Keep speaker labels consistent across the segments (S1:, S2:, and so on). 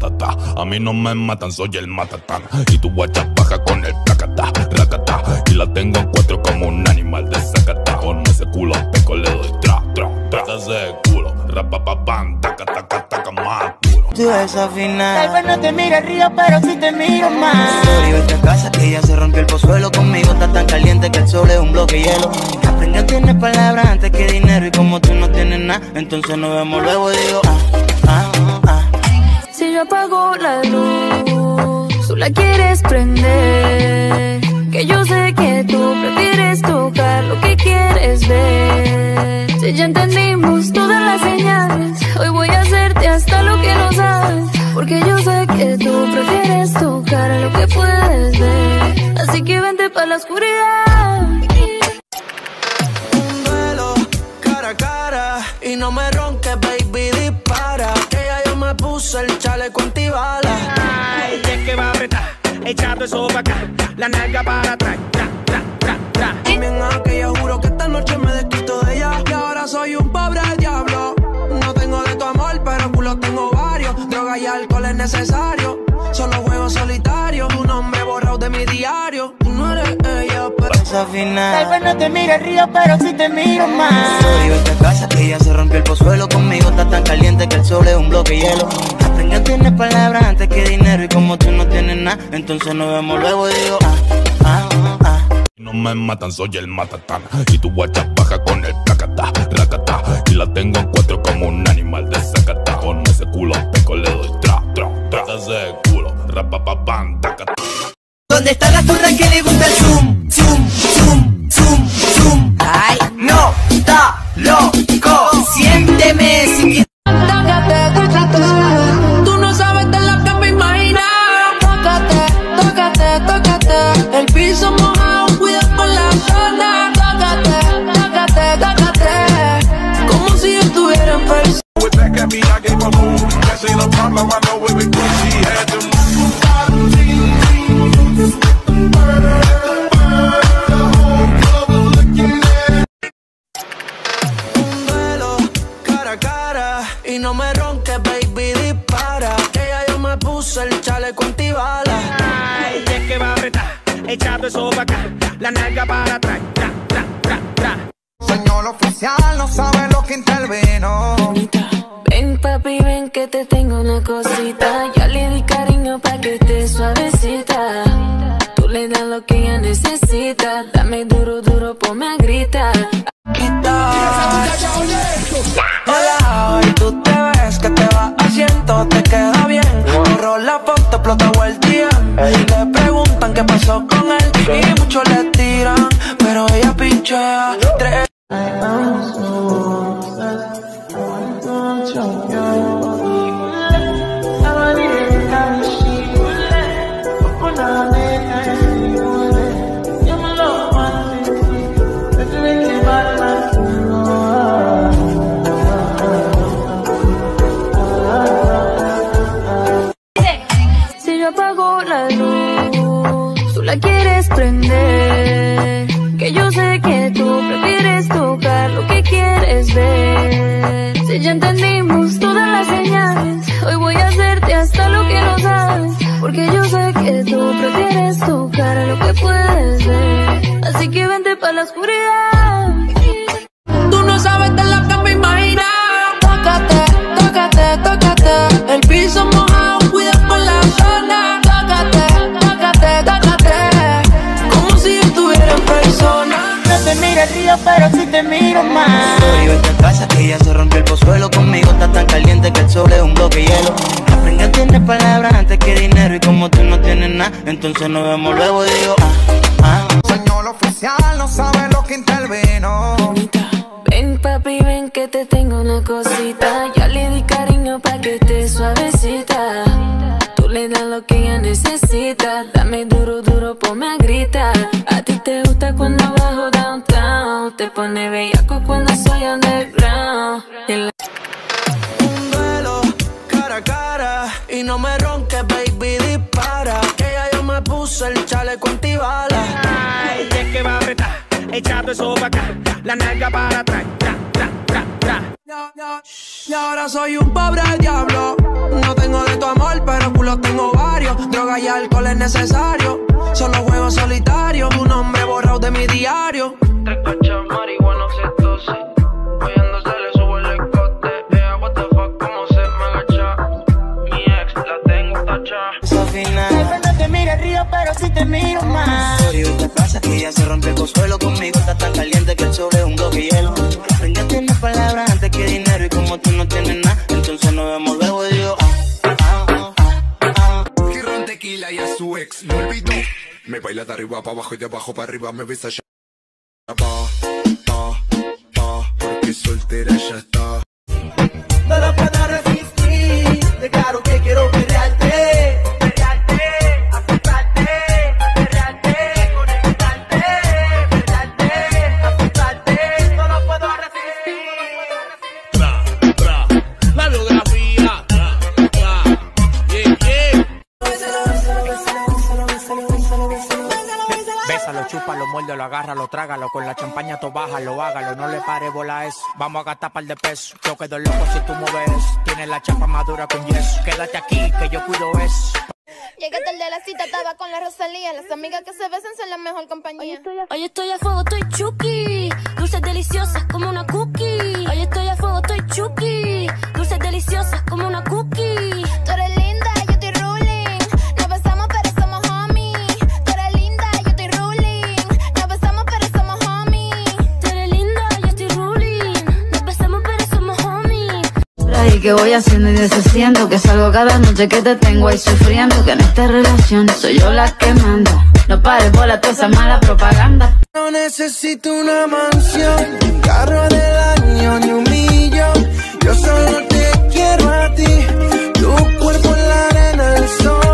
S1: A mí no me matan, soy el matatán. Y tu guacha baja con el placata, racata. Y la tengo en cuatro como un animal de sacata. Con ese culo peco le doy tra, tra, tra. Ese culo, rapapapam, taca, taca, taca, más duro.
S2: Tú esa final.
S3: Tal vez no te mire río, pero sí te miro más.
S2: Sorry, vete a casa que ya se rompió el pozuelo conmigo. Está tan caliente que el sol es un bloque de hielo. Aprende tiene palabras antes que dinero. Y como tú no tienes nada, entonces nos vemos luego. Digo, ah.
S4: Apago la luz, tú la quieres prender. Que yo sé que tú prefieres tocar lo que quieres ver. Si ya entendimos todas las señales, hoy voy a hacerte hasta lo que no sabes. Porque yo sé que tú prefieres tocar lo que puedes ver. Así que vente pa' la oscuridad.
S5: Un duelo cara a cara y no me ronques, yo el chaleco antibalas.
S6: Ay, es que va a apretar, echando eso para acá, la nalga para atrás, tra, tra, tra, tra.
S5: También aquella juro que esta noche me desquito de ella. Y ahora soy un pobre diablo. No tengo de tu amor, pero culo tengo varios. Droga y alcohol es necesario. Solo juego solitario. Tu nombre borrado de mi diario. Tú no eres ella, pero.
S2: Esa
S3: Tal
S2: final.
S3: vez no te mire río, pero sí te miro más.
S2: Sorry, vete a casa que ya se rompió el pozuelo conmigo. Está tan caliente que el sol es un bloque de hielo. Aprende tiene palabras antes que dinero. Y como tú no tienes nada, entonces nos vemos luego. Digo, ah, ah, ah.
S1: No me matan, soy el matatán. Y tu guacha baja con el
S6: echando eso para acá, la nalga para atrás, tra, tra, tra, tra.
S7: Señor oficial, no sabe lo que intervino.
S4: Ven papi, ven que te tengo una cosita. Ya le di cariño pa' que esté suavecita. Tú le das lo que ella necesita. Dame duro, duro, ponme
S5: que la
S4: oscuridad.
S5: Tú no sabes de lo que me imagino. Tócate, tócate, tócate. El piso mojado, cuida con la zona. Tócate, tócate, tócate. Como si yo estuviera en persona.
S3: No te mire el río, pero sí te miro más.
S2: Sorry, vete a casa que ya se rompió el pozuelo conmigo. Está tan caliente que el sol es un bloque de hielo. Aprende tiene palabras antes que dinero. Y como tú no tienes nada, entonces nos vemos luego. Digo, ah,
S7: Señor oficial, no sabe lo que intervino.
S4: Ven papi, ven que te tengo una cosita. Ya le di cariño pa' que esté suavecita. Tú le das lo que ella necesita. Dame duro, duro, ponme a gritar. A ti te gusta cuando bajo downtown. Te pone bellaco cuando soy underground.
S5: Un duelo cara a cara y no me ronques, baby, dispara. Que ya yo me puse el chaleco antibalas.
S6: Echando eso para acá, la nalga para atrás, tra, tra, tra, tra.
S5: Y ahora soy un pobre diablo. No tengo de tu amor, pero droga y alcohol es necesario. Solo juego solitario, tu nombre borrado de mi diario. Te
S3: miro más.
S2: Sorry, esta casa que ya se rompió el consuelo conmigo. Está tan caliente que el sobre es un bloque hielo. Aprendí a tener palabras antes que dinero. Y como tú no tienes nada, entonces nos vemos luego. Y ah, ah, ah, ah.
S8: Ron tequila y a su ex lo olvidó. Me baila de arriba para abajo y de abajo para arriba. Me besa ya. Pa, pa, pa, porque soltera ya está.
S9: Agárralo, trágalo. Con la champaña to bájalo, hágalo. No le pare bola a eso. Vamos a gastar par de pesos. Yo quedo loco si tú mueves. Tienes la chapa madura con yeso. Quédate aquí, que yo cuido eso.
S10: Llegué tarde a la cita, estaba con la Rosalía. Las amigas que se besan son la mejor compañía.
S4: Hoy estoy a fuego, estoy chuki. Dulces deliciosas como una cookie. Hoy estoy a fuego, estoy chuki. Dulces deliciosas como una cookie.
S11: Ahí que voy haciendo y deshaciendo Que salgo cada noche que te tengo ahí sufriendo Que en esta relación soy yo la que manda No pares bola toda esa mala propaganda
S5: No necesito una mansión, un carro del año, ni un millón. Yo solo te quiero a ti. Tu cuerpo en la arena, el sol,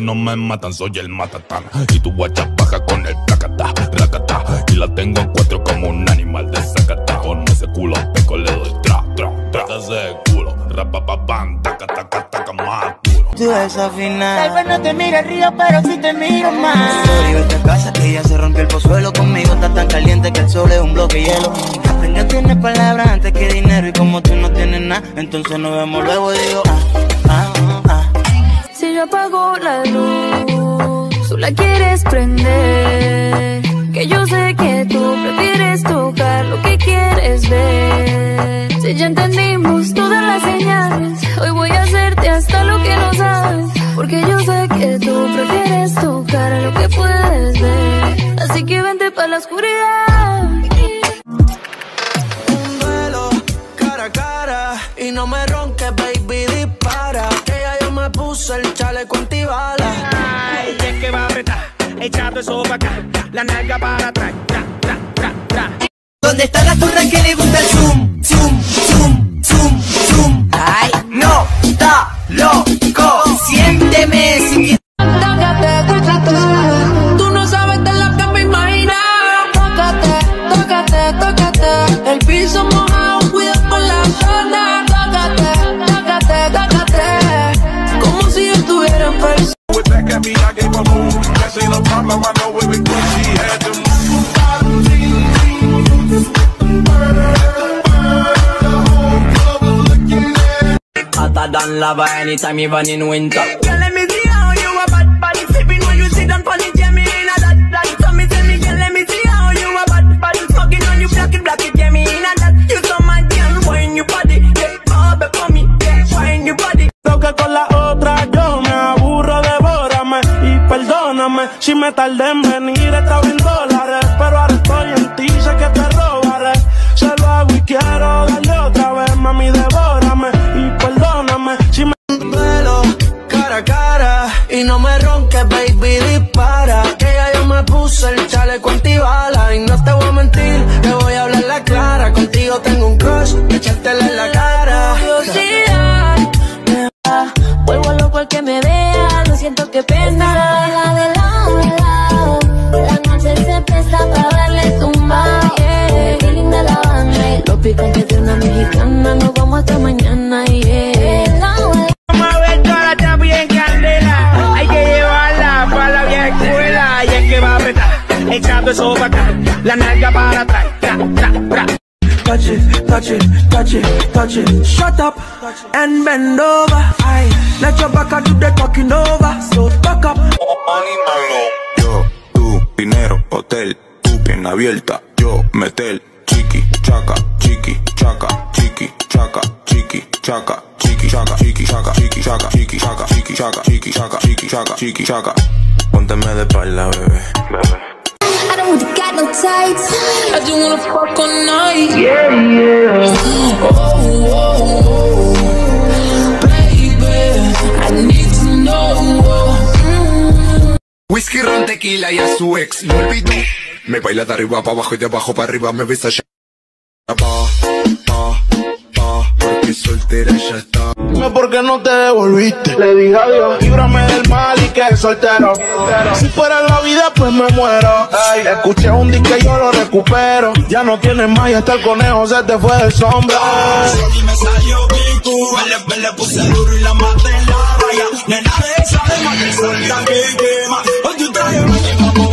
S1: mí no me matan, soy el matatán. Y tu guacha baja con el placata, racata. Y la tengo en cuatro como un animal de zacata. Con ese culo peco le doy tra, tra, tra. Ese culo, rapapapam, taca, taca, taca, más.
S2: Tú esa
S3: Tal vez no te mire río, pero si te miro más.
S2: Sorry, esta casa que ya se rompió el pozuelo conmigo. Está tan caliente que el sobre es un bloque de hielo. Aprendí a tener palabras antes que dinero. Y como tú no tienes nada, entonces nos vemos luego. Y digo, ah, ah.
S4: Apago la luz, tú la quieres prender. Que yo sé que tú prefieres tocar lo que quieres ver. Si ya entendimos todas las señales, hoy voy a hacerte hasta lo que no sabes. Porque yo sé que tú prefieres tocar lo que puedes ver. Así que vente para la oscuridad.
S6: La nalga para atrás.
S3: ¿Dónde está la turra que le gusta el zoom, than lava anytime, even in winter.
S5: Girl, let me see how you a bad body flipping when you sit down on the jammy in a that that. So me tell me, girl, let me see how you a bad body smoking on you black it black it jammy in a that. You so mad, girl, wine your body, yeah, babe for me, yeah, wine your body.
S12: Lo que con la otra yo me aburro, devórame y perdóname si me tardé en venir, estaba en dólares, pero ahora estoy en ti, sé que te robaré. Se lo hago y quiero darle otra vez, mami, devórame Y
S5: no me ronques, baby, dispara. Que ya yo me puse el chaleco antibala. Y no te voy a mentir, te voy a hablar la clara. Contigo tengo un crush, echártela en la
S4: para
S6: atrás. Tra, tra, tra.
S5: Touch it, touch it, touch it, touch it. Shut up and bend over. Aye. Let your back do the talking over. So back up.
S13: Yo, tú, dinero, hotel, tu pierna abierta. Yo, metel, chiqui, chaca, chiqui, chaca, chiqui, chaca, chiqui, chaca, chiqui, chaca, chiqui, chaca, chiqui, chaca, chiqui, chaca, chiqui, chaca, chiqui, chaca, chiqui, chaca, chiqui, chaca. Pónteme de espalda, bebé, bebé.
S10: I don't really got no tights. I just wanna fuck all night. Yeah, yeah. Oh, oh, oh. Baby, I need to know. Mm.
S13: Whisky, ron, tequila y a su ex lo olvidó. Me baila de arriba para abajo y de abajo para arriba. Me besa ya. Pa, pa, pa, porque soltera ya está.
S12: Dime por qué no te devolviste. Le dije adiós, líbrame del mal y que soltero. Si fuera la vida, pues me muero. Ay, escuché un disco y yo lo recupero. Ya no tienes más y hasta el conejo se te fue del sombra.
S14: Y me salió pico, le, le puse duro y la maté en la raya. Nena de esa de más que suelta que quema. Hoy tu traje me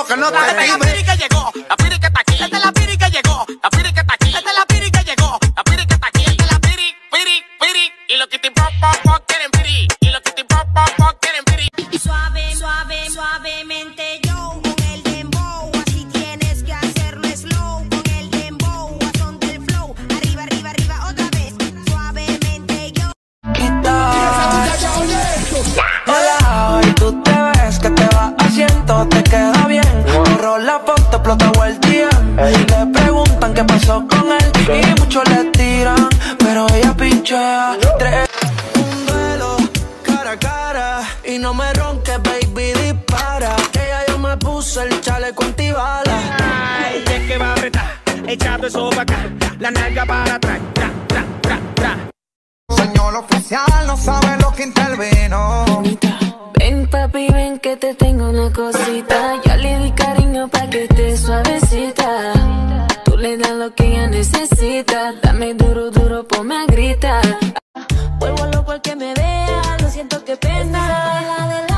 S15: lo que no te
S16: Esta es la piri que llegó, la piri que está aquí. Esta es la piri que llegó, la piri que está aquí. Esta es la piri que llegó, la piri que está aquí. Esta es la piri, piri, piri. Y los kitty pop, pop, pop quieren piri. Y los kitty pop, pop, pop quieren piri.
S10: Suave, suave, suavemente
S5: te queda bien. Borro la foto, explota el día. Le preguntan qué pasó con él. Y muchos le tiran, pero ella pinchea. Tres. Un duelo, cara a cara. Y no me ronques, baby, dispara. Que ya yo me puse el chaleco antibala.
S6: Ay, es que va a apretar, echando eso para acá. La nalga para atrás. Tra, tra, tra, tra.
S7: Señor oficial, no sabe lo que intervino.
S4: Ven papi, ven que te tengo una cosita. Ya le di cariño pa' que esté suavecita. Tú le das lo que ella necesita. Dame duro, duro, ponme a gritar. Vuelvo loco el que me vea, no siento que pena.